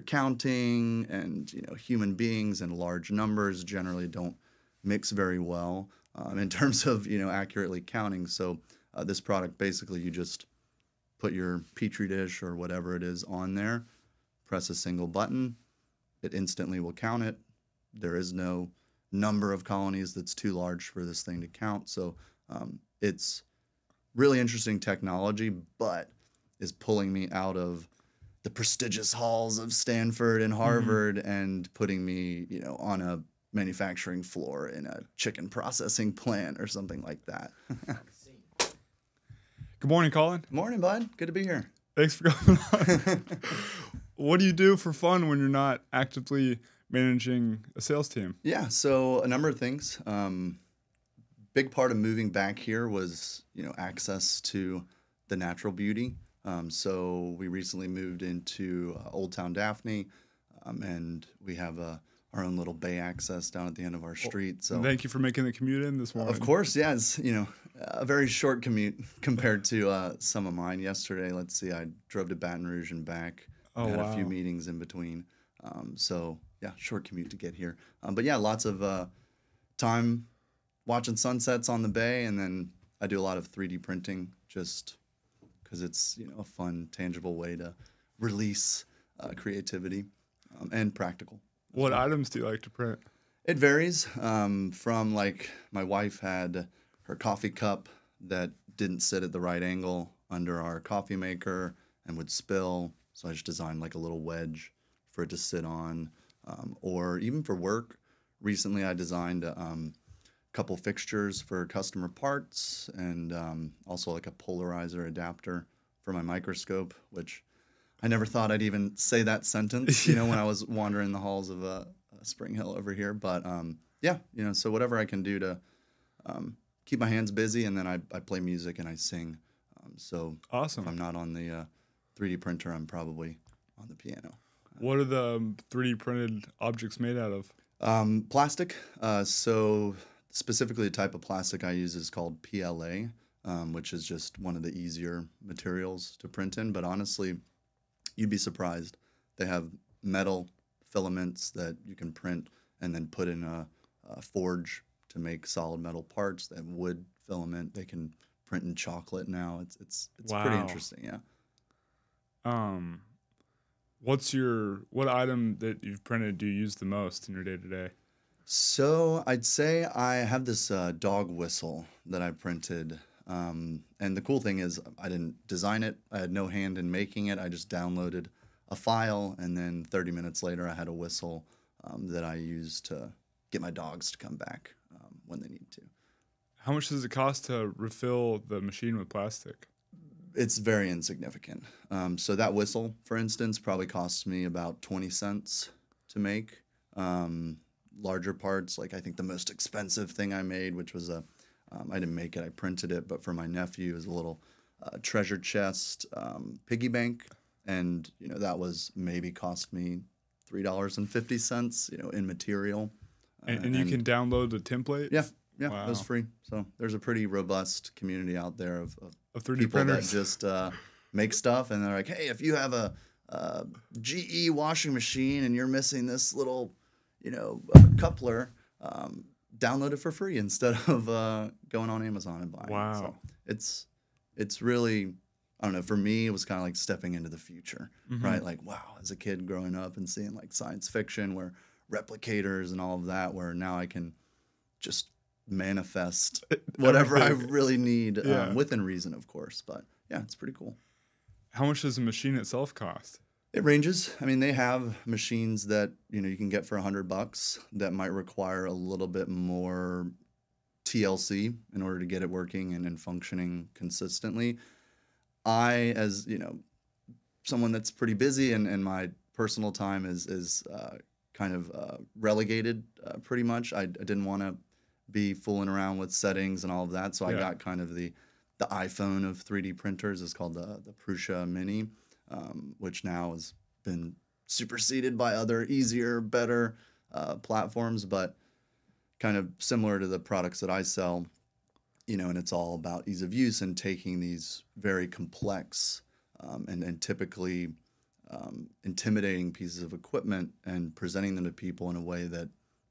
counting and you know human beings and large numbers generally don't mix very well um, in terms of you know accurately counting. So uh, this product basically you just put your petri dish or whatever it is on there, press a single button, it instantly will count it. There is no number of colonies that's too large for this thing to count. So um, it's really interesting technology, but is pulling me out of the prestigious halls of Stanford and Harvard mm-hmm. and putting me, you know, on a manufacturing floor in a chicken processing plant or something like that. Good morning, Colin. Morning, bud. Good to be here. Thanks for coming on. what do you do for fun when you're not actively managing a sales team? Yeah, so a number of things. Um, big part of moving back here was, you know, access to the natural beauty. Um, so we recently moved into uh, Old Town Daphne, um, and we have a our own little bay access down at the end of our street. So thank you for making the commute in this morning. Of course, yeah, it's you know a very short commute compared to uh, some of mine. Yesterday, let's see, I drove to Baton Rouge and back. Oh, had wow. a few meetings in between. Um, so yeah, short commute to get here. Um, but yeah, lots of uh, time watching sunsets on the bay, and then I do a lot of 3D printing just because it's you know a fun, tangible way to release uh, creativity um, and practical. What items do you like to print? It varies um, from like my wife had her coffee cup that didn't sit at the right angle under our coffee maker and would spill. So I just designed like a little wedge for it to sit on. Um, or even for work, recently I designed um, couple fixtures for customer parts and um, also like a polarizer adapter for my microscope, which I never thought I'd even say that sentence, you know, when I was wandering the halls of uh, Spring Hill over here. But um, yeah, you know, so whatever I can do to um, keep my hands busy, and then I, I play music and I sing. Um, so awesome. If I'm not on the uh, 3D printer, I'm probably on the piano. What are the 3D um, printed objects made out of? Um, plastic. Uh, so specifically, a type of plastic I use is called PLA, um, which is just one of the easier materials to print in. But honestly you'd be surprised. They have metal filaments that you can print and then put in a, a forge to make solid metal parts. They have wood filament. They can print in chocolate now. It's it's it's wow. pretty interesting. Yeah. Um, what's your what item that you've printed do you use the most in your day to day? So I'd say I have this uh, dog whistle that I printed um, and the cool thing is, I didn't design it. I had no hand in making it. I just downloaded a file, and then 30 minutes later, I had a whistle um, that I used to get my dogs to come back um, when they need to. How much does it cost to refill the machine with plastic? It's very insignificant. Um, so that whistle, for instance, probably costs me about 20 cents to make. Um, larger parts, like I think the most expensive thing I made, which was a um, I didn't make it; I printed it. But for my nephew, was a little uh, treasure chest um, piggy bank, and you know that was maybe cost me three dollars and fifty cents. You know, in material. Uh, and, and, you can download the template. Yeah, yeah, wow. it was free. So there's a pretty robust community out there of, of, of 3D people printers. that just uh, make stuff, and they're like, hey, if you have a uh, GE washing machine and you're missing this little, you know, coupler, um, download it for free instead of uh, going on Amazon and buying wow. it. So it's it's really I don't know. For me, it was kind of like stepping into the future, mm-hmm. right? Like, wow, as a kid growing up and seeing like science fiction where replicators and all of that, where now I can just manifest whatever I really need um, yeah. um, within reason, of course. But yeah, it's pretty cool. How much does the machine itself cost? It ranges. I mean, they have machines that you know you can get for a hundred bucks that might require a little bit more TLC in order to get it working and, and functioning consistently. I, as you know, someone that's pretty busy and, and my personal time is is uh, kind of uh, relegated uh, pretty much. I, I didn't want to be fooling around with settings and all of that, so yeah. I got kind of the the iPhone of 3D printers. It's called the the Prusa Mini um, which now has been superseded by other easier, better uh, platforms, but kind of similar to the products that I sell, you know, and it's all about ease of use and taking these very complex um, and, and typically um, intimidating pieces of equipment and presenting them to people in a way that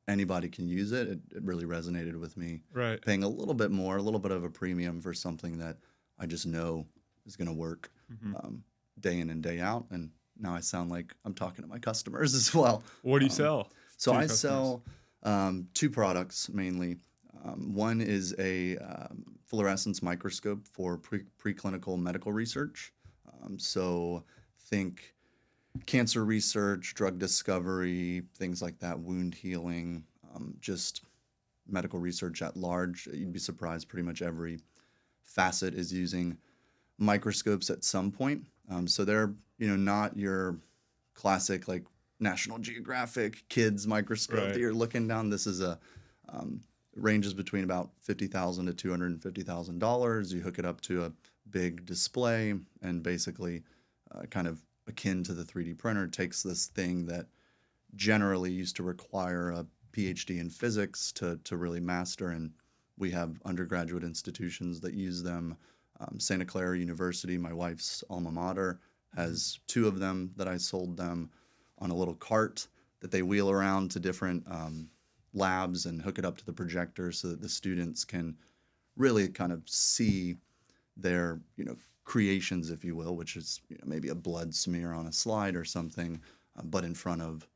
anybody can use it, it, it really resonated with me. Right. Paying a little bit more, a little bit of a premium for something that I just know is going to work Mhm. um, day in and day out. And now I sound like I'm talking to my customers as well. What do you um, sell? So I customers? sell um, two products mainly. Um, one is a um, fluorescence microscope for pre- preclinical medical research. Um, so think cancer research, drug discovery, things like that, wound healing, um, just medical research at large. You'd be surprised, pretty much every facet is using microscopes at some point. Um, so they're you know not your classic like National Geographic kids microscope Right. that you're looking down. This is a um, ranges between about fifty thousand to two hundred and fifty thousand dollars. You hook it up to a big display, and basically, uh, kind of akin to the 3D printer, takes this thing that generally used to require a PhD in physics to to really master, and we have undergraduate institutions that use them. Um, Santa Clara University, my wife's alma mater, has two of them that I sold them on a little cart that they wheel around to different um, labs and hook it up to the projector so that the students can really kind of see their you know creations, if you will, which is you know, maybe a blood smear on a slide or something, uh, but in front of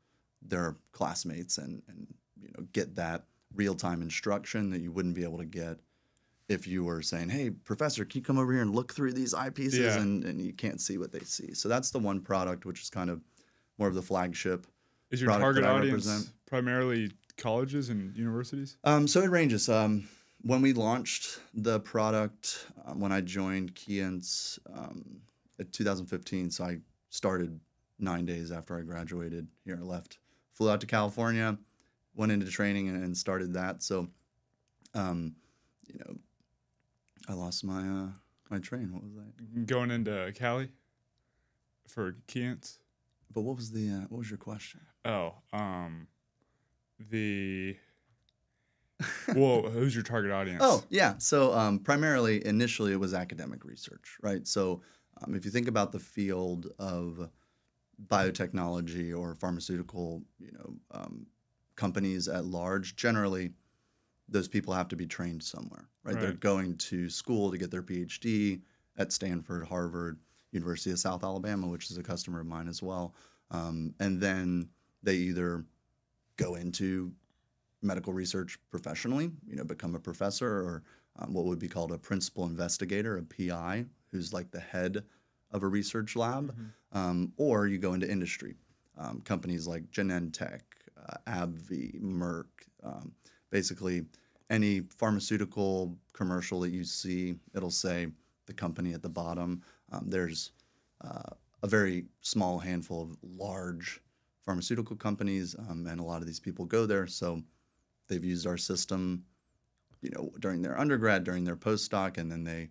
their classmates and and you know get that real time instruction that you wouldn't be able to get if you were saying, "Hey, professor, can you come over here and look through these eyepieces?" Yeah. and and you can't see what they see. So that's the one product, which is kind of more of the flagship. Is your target audience represent. primarily colleges and universities? Um, so it ranges. Um, when we launched the product, um, when I joined Keyence um, in 2015, so I started nine days after I graduated here. I left, flew out to California, went into training and, and started that. So, um, you know, I lost my uh, my train. What was that? Going into Cali for Keyence? But what was the uh, what was your question? Oh, um, the well, who's your target audience? Oh, yeah. So um, primarily, initially, it was academic research, right? So um, if you think about the field of biotechnology or pharmaceutical, you know, um, companies at large, generally, those people have to be trained somewhere, right? They're going to school to get their PhD at Stanford, Harvard, University of South Alabama, which is a customer of mine as well. Um, and then they either go into medical research professionally, you know, become a professor or um, what would be called a principal investigator, a PI, who's like the head of a research lab, um, or you go into industry. Um, companies like Genentech, uh, AbbVie, Merck, um, basically any pharmaceutical commercial that you see, it'll say the company at the bottom. Um, there's uh, a very small handful of large pharmaceutical companies, um, and a lot of these people go there. So they've used our system, you know, during their undergrad, during their postdoc, and then they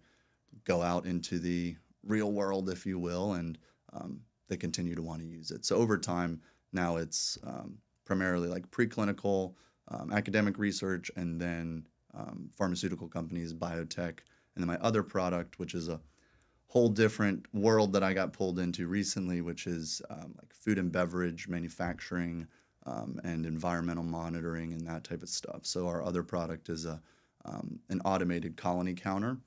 go out into the real world, if you will, and um, they continue to want to use it. So over time, now it's um, primarily like preclinical, um, academic research, and then um, pharmaceutical companies, biotech, and then my other product, which is a whole different world that I got pulled into recently, which is um, like food and beverage manufacturing um, and environmental monitoring and that type of stuff. So our other product is a um, an automated colony counter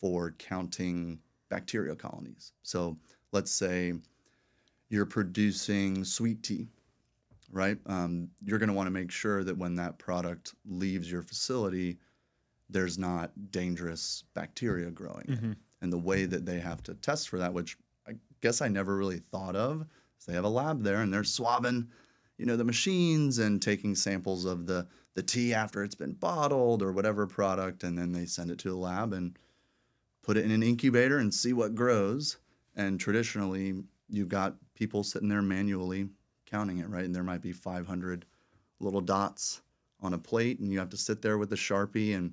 for counting bacterial colonies. So let's say you're producing sweet tea, right? Um, you're going to want to make sure that when that product leaves your facility, there's not dangerous bacteria growing. Mhm. And the way that they have to test for that, which I guess I never really thought of, is they have a lab there and they're swabbing, you know, the machines and taking samples of the the tea after it's been bottled or whatever product, and then they send it to the lab and put it in an incubator and see what grows. And traditionally, you've got people sitting there manually counting it, right? And there might be 500 little dots on a plate, and you have to sit there with a sharpie and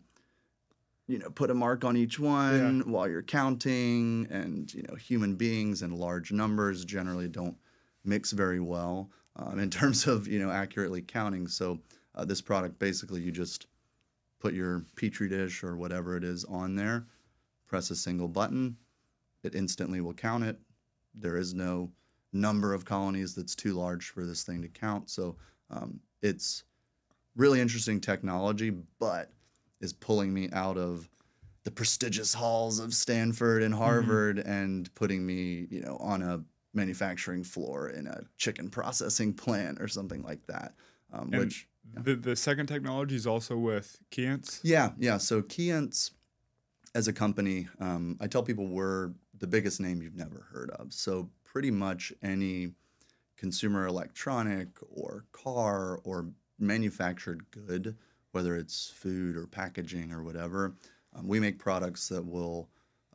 you know put a mark on each one while you're counting. And you know, human beings and large numbers generally don't mix very well um, in terms of you know accurately counting. So uh, this product basically you just put your petri dish or whatever it is on there, press a single button, it instantly will count it. There is no number of colonies that's too large for this thing to count. So um, it's really interesting technology, but is pulling me out of the prestigious halls of Stanford and Harvard and putting me, you know, on a manufacturing floor in a chicken processing plant or something like that. Um, which The the second technology is also with Keyence. yeah, yeah. So Keyence, as a company, um, I tell people we're the biggest name you've never heard of. So pretty much any consumer electronic or car or manufactured good, whether it's food or packaging or whatever, um, we make products that will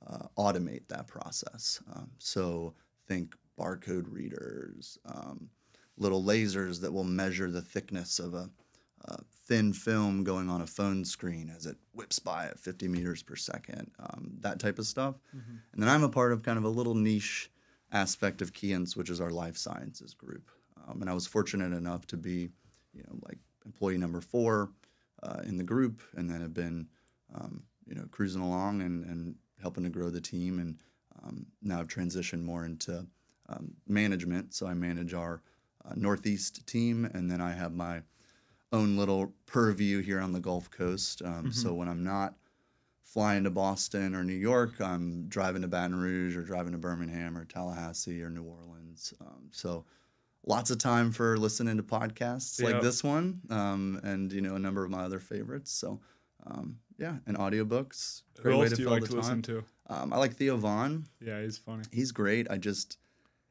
uh, automate that process. Um, so think barcode readers, um, little lasers that will measure the thickness of a, a thin film going on a phone screen as it whips by at 50 meters per second, um, that type of stuff. And then I'm a part of kind of a little niche aspect of Keyence, which is our life sciences group. Um, and I was fortunate enough to be, you know, like employee number four uh, in the group, and then have been, um, you know, cruising along and, and helping to grow the team. And um, now I've transitioned more into um, management. So I manage our uh, Northeast team, and then I have my own little purview here on the Gulf Coast. Um, So when I'm not flying to Boston or New York, I'm driving to Baton Rouge or driving to Birmingham or Tallahassee or New Orleans. Um, so lots of time for listening to podcasts like this one, um, and you know a number of my other favorites. So um, yeah, and audiobooks. Who Great way else to do you like to time. listen to? Um, I like Theo Von Yeah, he's funny. he's great. I just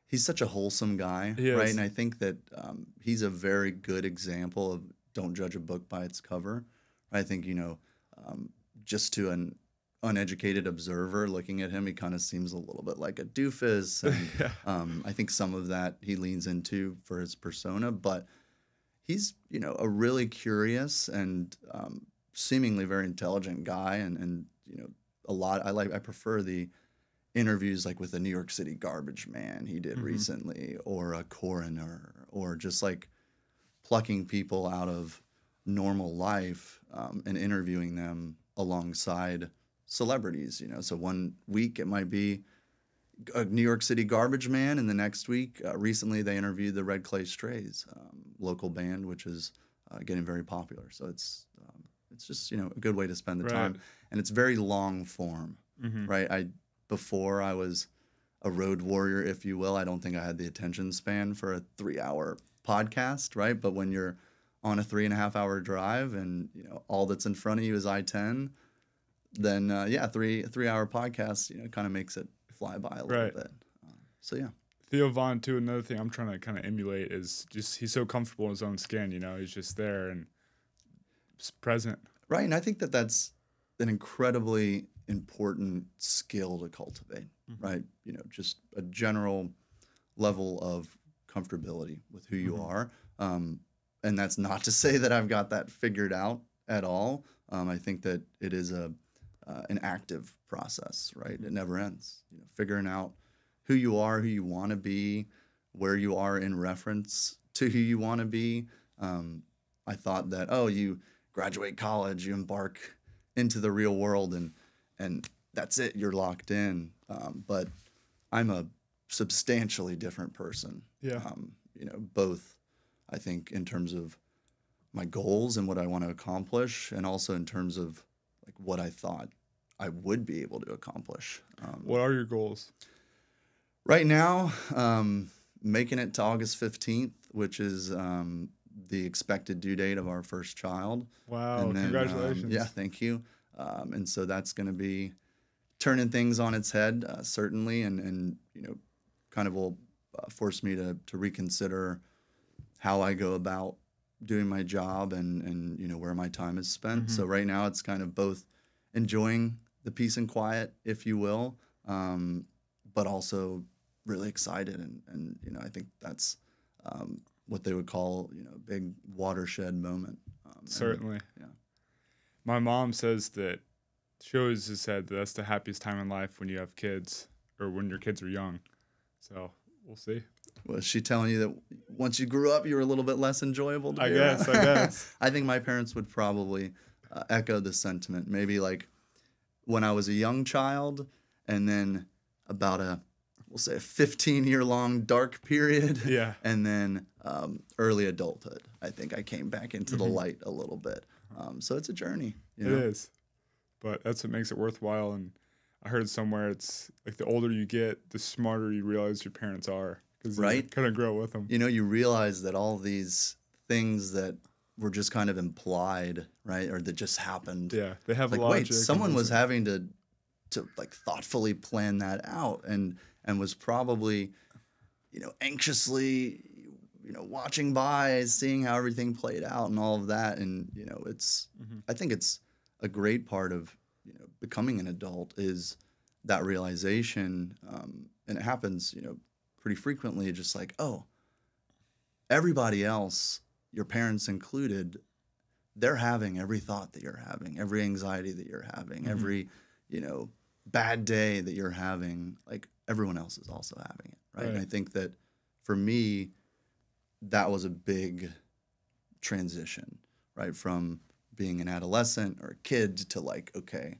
he's such a wholesome guy, He right? And I think that um, he's a very good example of don't judge a book by its cover. I think you know, um, just to an uneducated observer looking at him, he kind of seems a little bit like a doofus, and yeah. um, I think some of that he leans into for his persona, but he's you know a really curious and um, seemingly very intelligent guy, and and you know a lot. I like I prefer the interviews like with a New York City garbage man he did Mhm. recently, or a coroner, or just like plucking people out of normal life um, and interviewing them alongside celebrities. You know, so one week it might be a New York City garbage man, and the next week, uh, recently they interviewed the Red Clay Strays, um, local band, which is uh, getting very popular. So it's um, it's just you know a good way to spend the Right. time, and it's very long form, hmm right? I before I was a road warrior, if you will. I don't think I had the attention span for a three-hour podcast, right? But when you're on a three and a half hour drive, and you know all that's in front of you is I ten, then uh, yeah, three three hour podcast, you know, kind of makes it fly by a little Right. bit. Um, so yeah, Theo Von too. Another thing I'm trying to kind of emulate is just he's so comfortable in his own skin. You know, he's just there and s- present. right. And I think that that's an incredibly important skill to cultivate, Mhm. right? You know, just a general level of comfortability with who you Mhm. are. Um, and that's not to say that I've got that figured out at all. Um, I think that it is a uh, an active process, right? It never ends. You know, figuring out who you are, who you want to be, where you are in reference to who you want to be. Um, I thought that oh, you graduate college, you embark into the real world, and and that's it. You're locked in. Um, but I'm a substantially different person. Yeah. Um, you know, both I think in terms of my goals and what I want to accomplish, and also in terms of like what I thought I would be able to accomplish. Um, What are your goals? Right now, um, making it to August 15th, which is um, the expected due date of our first child. Wow, and then, um, congratulations. yeah, thank you. Um, and so that's going to be turning things on its head, uh, certainly, and, and, you know, kind of will uh, force me to, to reconsider how I go about doing my job and, and you know, where my time is spent. Mhm. So right now it's kind of both enjoying the peace and quiet, if you will, um, but also really excited. And, and, you know, I think that's um, what they would call, you know, a big watershed moment. Um, and- Certainly. yeah. My mom says that she always has said that that's the happiest time in life when you have kids or when your kids are young. So we'll see. Was she telling you that once you grew up, you were a little bit less enjoyable? To I be guess, around? I guess. I think my parents would probably uh, echo the sentiment. Maybe like when I was a young child, and then about a we'll say a 15 year long dark period. Yeah. And then um, early adulthood. I think I came back into the light a little bit. Um, so it's a journey. You It know? is, but that's what makes it worthwhile. And I heard somewhere it's like the older you get, the smarter you realize your parents are because Right. kind of grow with them. You know, you realize that all these things that were just kind of implied, right, or that just happened. Yeah, they have like logic. wait someone was having to to like thoughtfully plan that out and and was probably you know anxiously you know watching by seeing how everything played out and all of that and you know it's Mhm. i think it's a great part of you know becoming an adult is that realization um, and it happens you know pretty frequently just like oh everybody else your parents included they're having every thought that you're having, every anxiety that you're having, Mhm. every, you know, bad day that you're having, like everyone else is also having it, right? And I think that for me, that was a big transition, right? From being an adolescent or a kid to like, okay,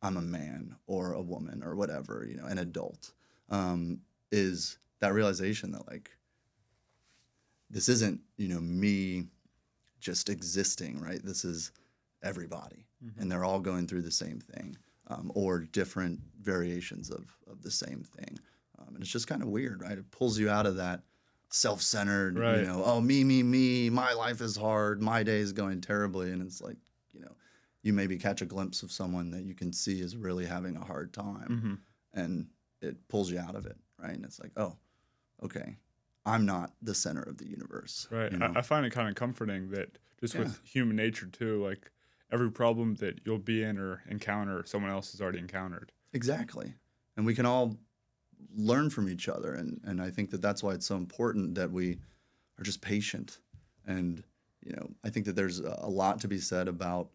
I'm a man or a woman or whatever, you know, an adult, um, is that realization that like, this isn't, you know, me just existing, right? This is everybody, Mhm. and they're all going through the same thing, um, or different variations of of the same thing, um, and it's just kind of weird, right? It pulls you out of that self-centered, Right. you know, oh me, me, me, my life is hard, my day is going terribly, and it's like, you know, you maybe catch a glimpse of someone that you can see is really having a hard time, Mhm. and it pulls you out of it, right? And it's like, oh, okay, I'm not the center of the universe, Right. You know? I, I find it kind of comforting that just Yeah. with human nature too, like every problem that you'll be in or encounter, someone else has already encountered. Exactly. And we can all learn from each other. And, and I think that that's why it's so important that we are just patient. And, you know, I think that there's a a lot to be said about,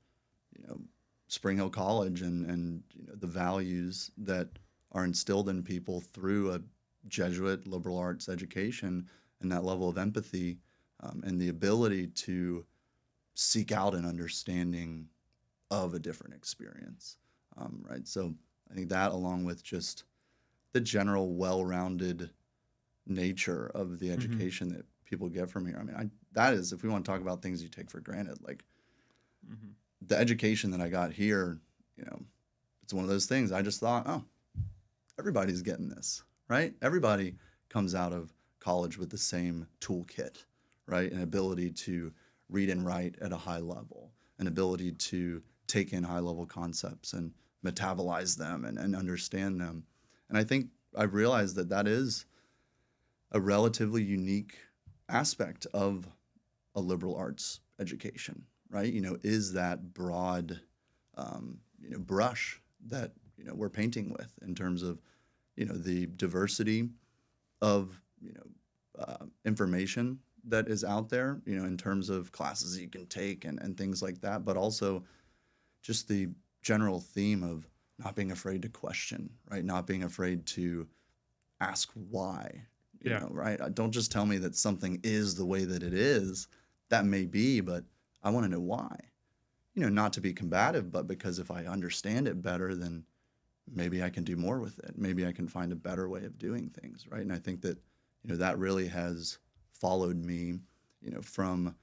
you know, Spring Hill College and, and you know, the values that are instilled in people through a Jesuit liberal arts education and that level of empathy um, and the ability to seek out an understanding of a different experience. Um, right. So I think that, along with just the general well-rounded nature of the Mhm. education that people get from here. I mean, I, that is, if we want to talk about things you take for granted, like hmm the education that I got here, you know, it's one of those things. I just thought, oh, everybody's getting this, right? Everybody comes out of college with the same toolkit, right? An ability to read and write at a high level, an ability to take in high level concepts and metabolize them and, and understand them. And I think I've realized that that is a relatively unique aspect of a liberal arts education, right? You know, is that broad, um, you know, brush that you know we're painting with in terms of, you know, the diversity of you know uh, information that is out there, you know, in terms of classes you can take and, and things like that, but also just the general theme of not being afraid to question, right? Not being afraid to ask why, you Yeah. know, right? Uh, Don't just tell me that something is the way that it is. That may be, but I want to know why. You know, not to be combative, but because if I understand it better, then maybe I can do more with it. Maybe I can find a better way of doing things, right? And I think that, you know, that really has followed me, you know, from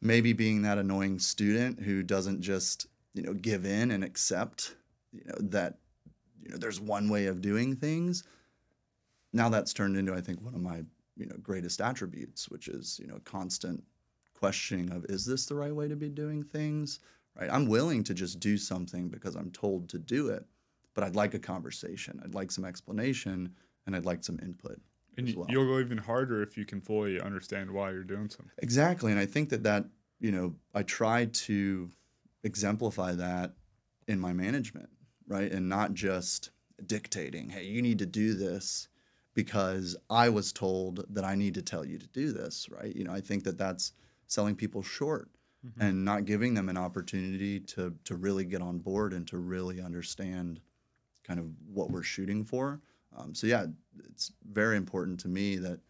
maybe being that annoying student who doesn't just, you know, give in and accept, you know, that, you know, there's one way of doing things. Now that's turned into, I think, one of my, you know, greatest attributes, which is, you know, constant questioning of is this the right way to be doing things? Right? I'm willing to just do something because I'm told to do it, but I'd like a conversation. I'd like some explanation and I'd like some input. And well. you'll go even harder if you can fully understand why you're doing something. Exactly. And I think that that, you know, I try to exemplify that in my management, right? And not just dictating, hey, you need to do this because I was told that I need to tell you to do this, right? You know, I think that that's selling people short Mhm. and not giving them an opportunity to to really get on board and to really understand kind of what we're shooting for. Um, so yeah, it's very important to me that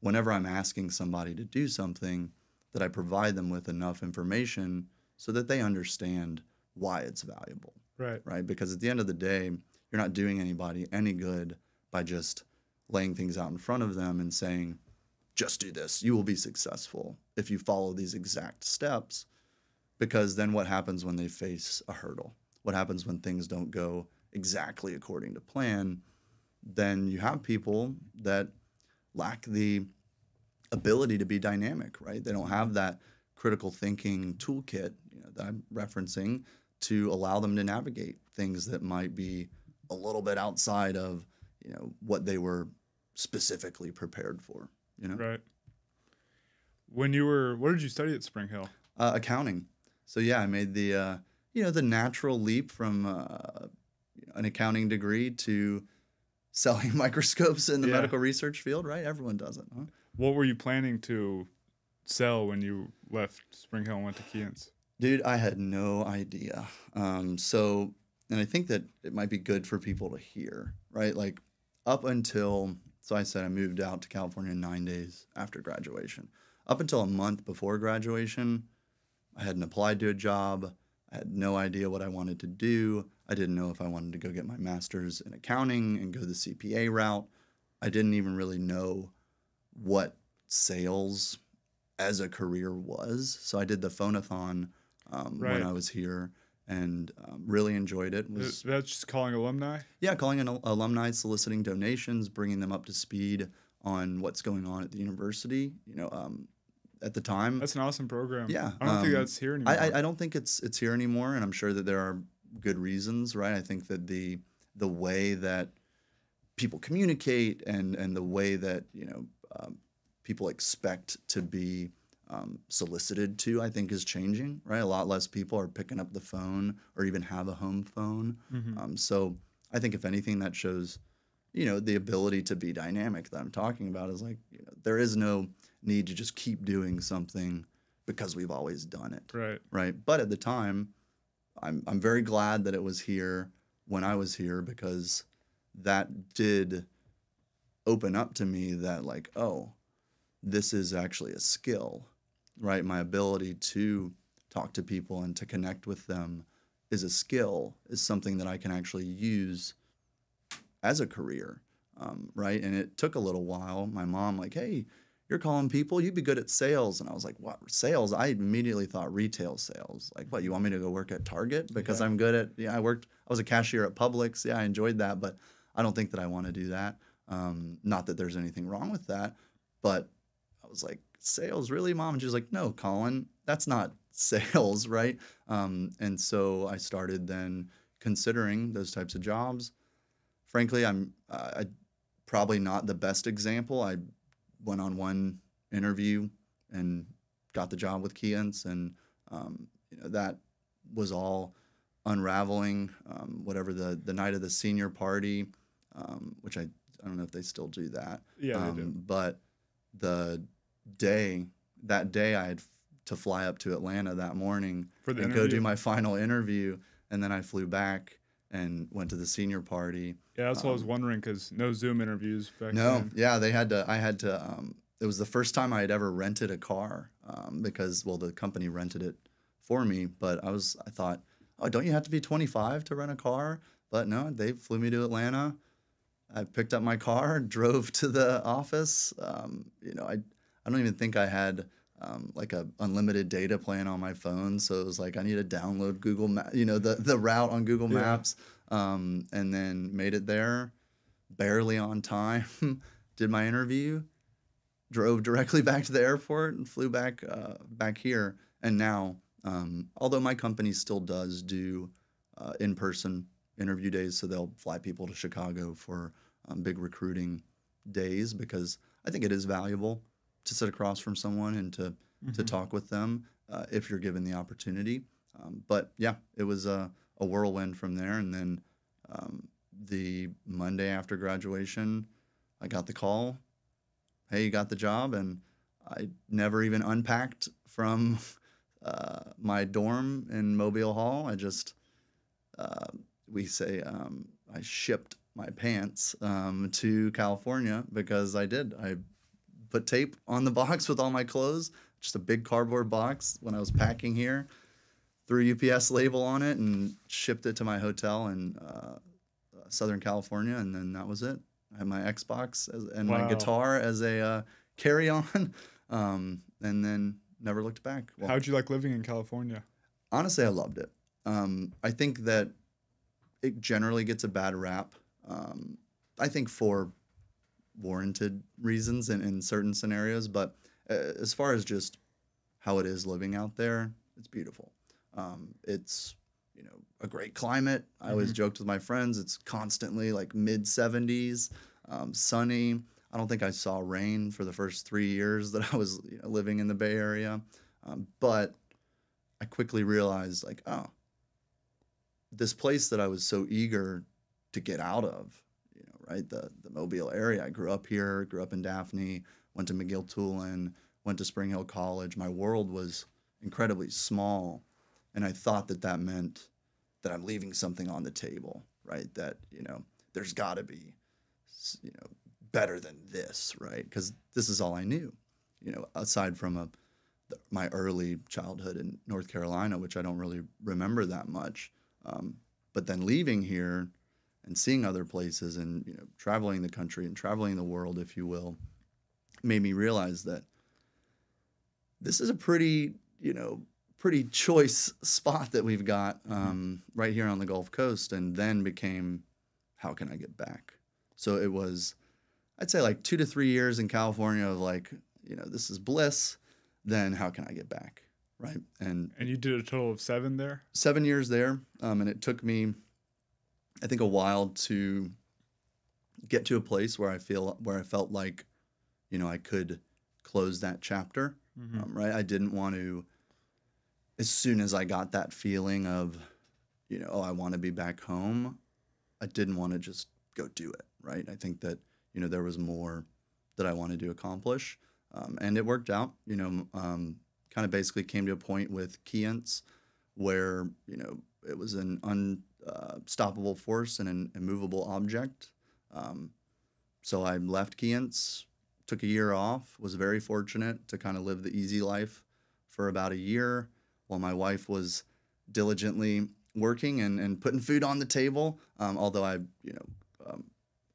whenever I'm asking somebody to do something, that I provide them with enough information so that they understand why it's valuable, Right. right? Because at the end of the day, you're not doing anybody any good by just laying things out in front of them and saying, just do this. You will be successful if you follow these exact steps. Because then what happens when they face a hurdle? What happens when things don't go exactly according to plan? Then you have people that lack the ability to be dynamic, right? They don't have that critical thinking toolkit you know, that I'm referencing to allow them to navigate things that might be a little bit outside of you know what they were specifically prepared for. You know, Right. When you were, what did you study at Spring Hill? uh, accounting. So yeah, I made the uh, you know the natural leap from uh, an accounting degree to selling microscopes in the Yeah. medical research field. Right? Everyone does it. Huh? What were you planning to sell when you left Spring Hill and went to Keyence? Dude, I had no idea. Um, so, and I think that it might be good for people to hear, right? Like, up until, so I said I moved out to California nine days after graduation. Up until a month before graduation, I hadn't applied to a job. I had no idea what I wanted to do. I didn't know if I wanted to go get my master's in accounting and go the CPA route. I didn't even really know what sales as a career was. So I did the phonathon um, Right. when I was here and um, really enjoyed it. Was That's just calling alumni? yeah, calling an al- alumni, soliciting donations, bringing them up to speed on what's going on at the university. You know, um, at the time, That's an awesome program. Yeah, I don't think um, that's here anymore. I, I, I don't think it's it's here anymore, and I'm sure that there are good reasons, right? I think that the the way that people communicate and and the way that you know um, people expect to be um, solicited to, I think, is changing, right? A lot less people are picking up the phone or even have a home phone. Mhm. Um, so I think if anything, that shows, you know, the ability to be dynamic that I'm talking about is like, you know, there is no need to just keep doing something because we've always done it, right. right? But at the time, I'm I'm very glad that it was here when I was here because that did open up to me that like, oh, this is actually a skill, right? My ability to talk to people and to connect with them is a skill, is something that I can actually use as a career, um, right? And it took a little while. My mom, like, hey, you're calling people, you'd be good at sales. And I was like, what, sales? I immediately thought retail sales. Like, what, you want me to go work at Target? Because Yeah. I'm good at, yeah, I worked, I was a cashier at Publix. Yeah, I enjoyed that, but I don't think that I want to do that. Um, not that there's anything wrong with that, but I was like, sales, really, mom? And she's like, no, Colin, that's not sales, right? Um, and so I started then considering those types of jobs. Frankly, I'm uh, I, probably not the best example. I went on one interview and got the job with Keyence, and um, you know that was all unraveling. Um, whatever the the night of the senior party, um, which I I don't know if they still do that. Yeah, um, they do. But the day that day I had f- to fly up to Atlanta that morning For the and go do my final interview, and then I flew back and went to the senior party. Yeah, that's what I was um, wondering because no Zoom interviews back No, then. yeah, they had to. I had to. Um, it was the first time I had ever rented a car um, because, well, the company rented it for me. But I was, I thought, oh, don't you have to be 25 to rent a car? But no, they flew me to Atlanta. I picked up my car, drove to the office. Um, you know, I, I don't even think I had um, like a unlimited data plan on my phone, so it was like I need to download Google, Ma- you know, the the route on Google Yeah. Maps, um, and then made it there, barely on time. Did my interview, drove directly back to the airport, and flew back uh, back here. And now, um, although my company still does do uh, in person interview days, so they'll fly people to Chicago for um, big recruiting days because I think it is valuable to sit across from someone and to to Mhm. talk with them uh, if you're given the opportunity. Um, but yeah, it was a, a whirlwind from there. And then um, the Monday after graduation, I got the call. Hey, you got the job, and I never even unpacked from uh, my dorm in Mobile Hall. I just uh, we say um, I shipped my pants um, to California because I did. I put tape on the box with all my clothes, just a big cardboard box when I was packing here, threw a UPS label on it, and shipped it to my hotel in uh, Southern California, and then that was it. I had my Xbox as, and my guitar as a uh, carry on, um, and then never looked back. Well, How'd you like living in California? honestly, I loved it. Um, I think that it generally gets a bad rap. Um, I think for warranted reasons in, in certain scenarios, but uh, as far as just how it is living out there, it's beautiful. Um, it's you know a great climate. I always joked with my friends. It's constantly like mid 70s, um, sunny. I don't think I saw rain for the first three years that I was you know, living in the Bay Area, um, but I quickly realized like oh, this place that I was so eager to get out of, you know, right? The the Mobile area. I grew up here, grew up in Daphne, went to McGill-Toolen, went to Spring Hill College. My world was incredibly small, and I thought that that meant that I'm leaving something on the table, right? That you know, there's got to be, you know, better than this, right? Because this is all I knew, you know, aside from a my early childhood in North Carolina, which I don't really remember that much. Um, but then leaving here and seeing other places and you know traveling the country and traveling the world, if you will, made me realize that this is a pretty you know pretty choice spot that we've got um, right here on the Gulf Coast, and then became how can I get back? So it was, I'd say like two to three years in California of like you know this is bliss. Then how can I get back? Right and And you did a total of seven there? seven years there, um, and it took me, I think, a while to get to a place where I feel where I felt like, you know, I could close that chapter. Mhm. Um, right, I didn't want to. As soon as I got that feeling of, you know, oh, I want to be back home, I didn't want to just go do it. Right, I think that you know there was more that I wanted to accomplish, um, and it worked out. You know, um, kind of basically came to a point with Keyence where you know it was an unstoppable force and an immovable object. Um, so I left Keyence, took a year off, was very fortunate to kind of live the easy life for about a year while my wife was diligently working and, and putting food on the table. Um, although I, you know, um,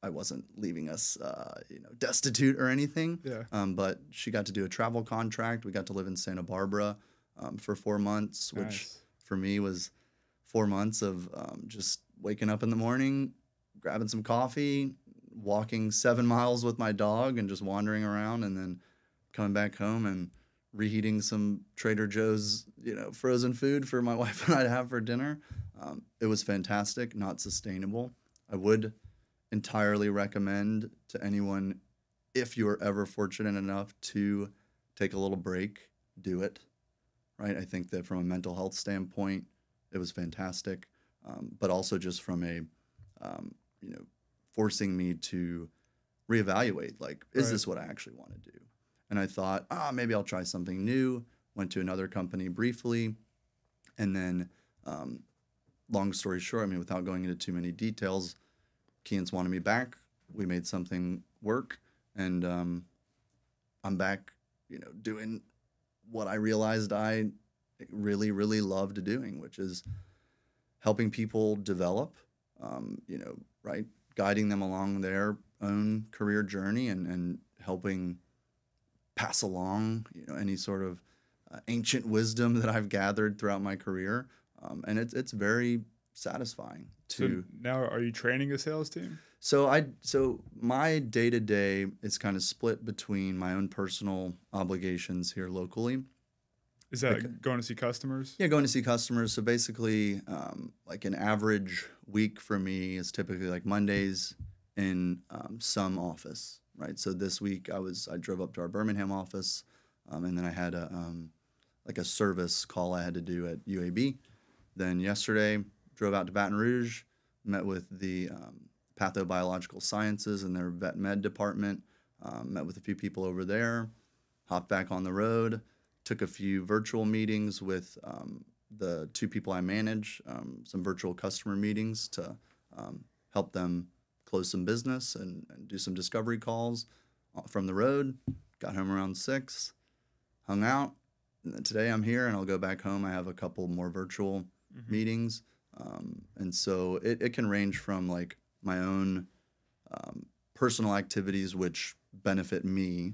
I wasn't leaving us, uh, you know, destitute or anything. Yeah. Um, but she got to do a travel contract. We got to live in Santa Barbara um, for four months, which for me was four months of um, just waking up in the morning, grabbing some coffee, walking seven miles with my dog, and just wandering around, and then coming back home and reheating some Trader Joe's, you know, frozen food for my wife and I to have for dinner. Um, it was fantastic, not sustainable. I would entirely recommend to anyone if you are ever fortunate enough to take a little break, do it. Right? I think that from a mental health standpoint, it was fantastic, um, but also just from a, um, you know, forcing me to reevaluate. Like, is Right. this what I actually want to do? And I thought, ah, maybe I'll try something new. Went to another company briefly, and then, um, long story short, I mean, without going into too many details, Keyence wanted me back. We made something work, and um, I'm back. You know, doing what I realized I really, really loved doing, which is helping people develop. Um, you know, right, guiding them along their own career journey, and and helping pass along you know any sort of uh, ancient wisdom that I've gathered throughout my career. Um, and it's it's very satisfying So to now are you training a sales team? so I so my day to day is kind of split between my own personal obligations here locally. Is that Okay. going to see customers? Yeah, going to see customers. So basically, um, like an average week for me is typically like Mondays in um, some office, right? So this week I was I drove up to our Birmingham office, um, and then I had a um, like a service call I had to do at UAB. Then yesterday drove out to Baton Rouge, met with the um, pathobiological sciences and their vet med department. Um, met with a few people over there. Hopped back on the road. Took a few virtual meetings with um, the two people I manage. Um, some virtual customer meetings to help them close some business and, and do some discovery calls uh, from the road. Got home around six. Hung out. And then today I'm here and I'll go back home. I have a couple more virtual Mhm. meetings. Um, and so it, it can range from like my own um, personal activities which benefit me,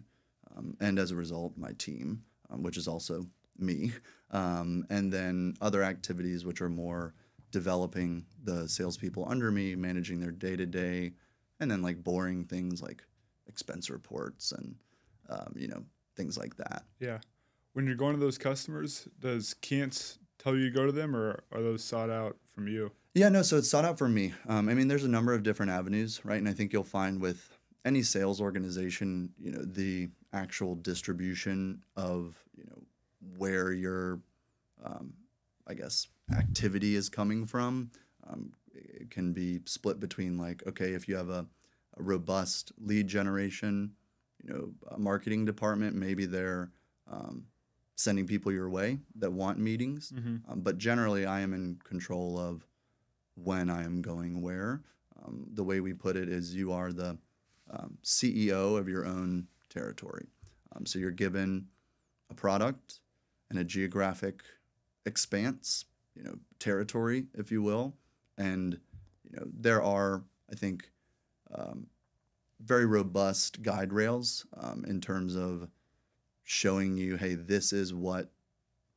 um, and as a result, my team, um, which is also me. Um, and then other activities which are more developing the salespeople under me, managing their day to day, and then like boring things like expense reports and um, you know things like that. Yeah. When you're going to those customers, does Keyence tell you to go to them, or are those sought out from you? Yeah, no, so it's sought out from me. Um, I mean, there's a number of different avenues, right? And I think you'll find with any sales organization, you know, the actual distribution of, you know, where your, um, I guess, activity is coming from um, it can be split between like, okay, if you have a, a robust lead generation, you know, a marketing department, maybe they're um, sending people your way that want meetings. Mm-hmm. Um, but generally, I am in control of when I am going where. Um, the way we put it is you are the um, CEO of your own territory. Um, so you're given a product and a geographic expanse, you know, territory, if you will. And, you know, there are, I think, um, very robust guide rails um, in terms of showing you, hey, this is what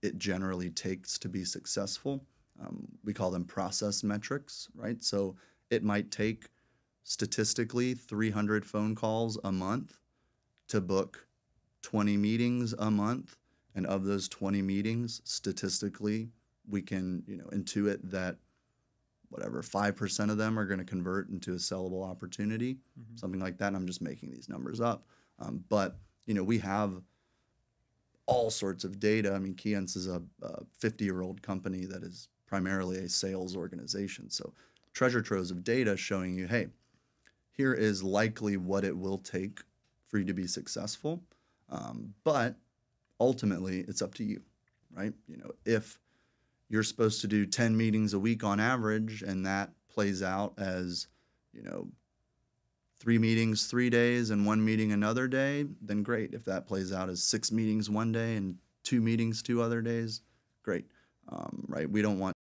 it generally takes to be successful. Um, we call them process metrics, right? So it might take statistically 300 phone calls a month to book 20 meetings a month. And of those 20 meetings, statistically, we can, you know, intuit that whatever 5% of them are going to convert into a sellable opportunity, Mhm. something like that. And I'm just making these numbers up. Um, but, you know, we have all sorts of data. I mean, Keyence is a 50 year old company that is primarily a sales organization. So, treasure troves of data showing you, hey, here is likely what it will take for you to be successful. Um, but ultimately, it's up to you, right? You know, if you're supposed to do 10 meetings a week on average and that plays out as, you know, three meetings three days and one meeting another day, then great. If that plays out as six meetings one day and two meetings two other days, great. Um, right? We don't want